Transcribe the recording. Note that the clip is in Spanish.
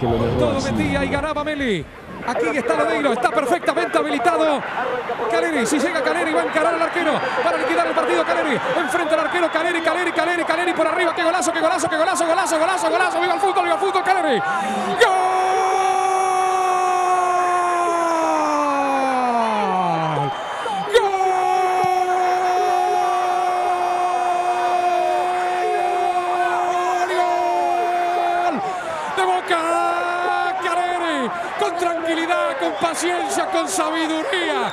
que lo dejó Todo así. metía y ganaba Meli. Aquí está Lodeiro, está perfectamente habilitado. Caleri, si llega Caleri va a encarar al arquero para liquidar el partido. Caleri, enfrente al arquero. Caleri, Caleri, Caleri, Caleri por arriba. Qué golazo, qué golazo, qué golazo, golazo, golazo, golazo. Viva el fútbol, viva el fútbol, Caleri. ¡Gol! ¡Gol! ¡Gol! De Boca con tranquilidad, con paciencia, con sabiduría,